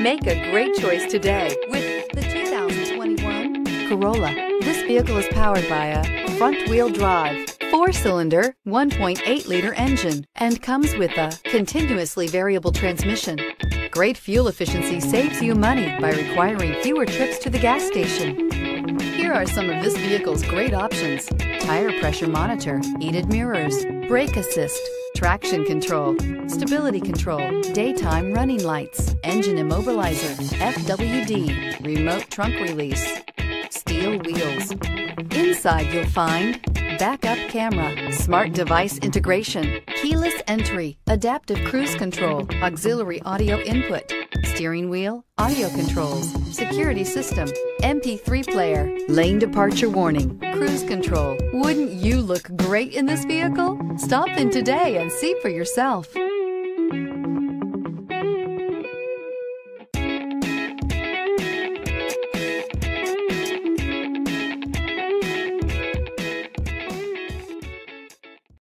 Make a great choice today with the 2021 Corolla. This vehicle is powered by a front-wheel drive, four-cylinder, 1.8-liter engine, and comes with a continuously variable transmission. Great fuel efficiency saves you money by requiring fewer trips to the gas station. Here are some of this vehicle's great options. Tire pressure monitor, heated mirrors, brake assist, traction control, stability control, daytime running lights, engine immobilizer, FWD, remote trunk release, steel wheels. Inside you'll find backup camera, smart device integration, keyless entry, adaptive cruise control, auxiliary audio input, steering wheel, audio controls, security system, MP3 player, lane departure warning, cruise control. Wouldn't you look great in this vehicle? Stop in today and see for yourself.